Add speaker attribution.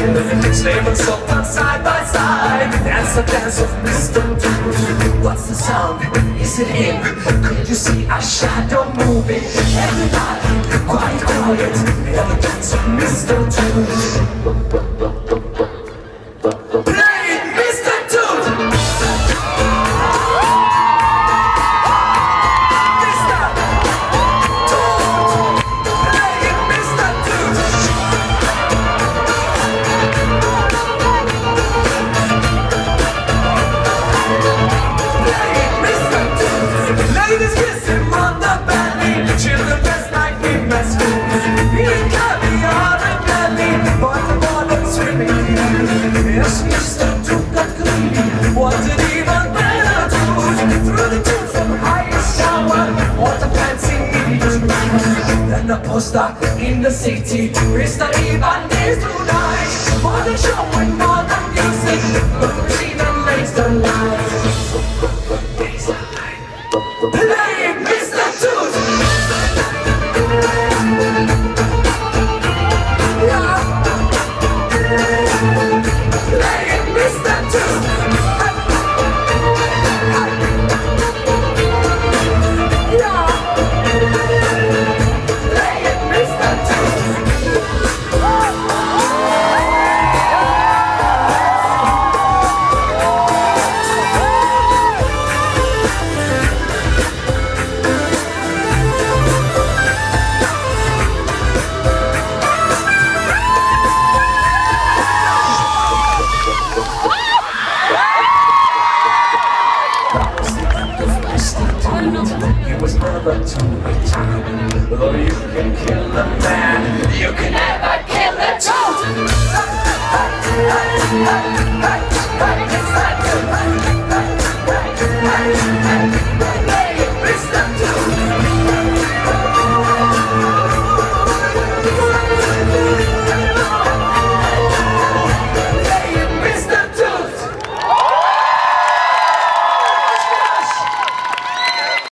Speaker 1: play Slave and sultan side by side Dance the dance of Mr. Toot What's the sound? Is it him? Could you see a shadow moving? Everybody, quiet, quiet the dance of Mr. Toot a poster in the city. Mr. Ivan is tonight. For the show and It You was never too little Though you can kill the man You can never kill the toot.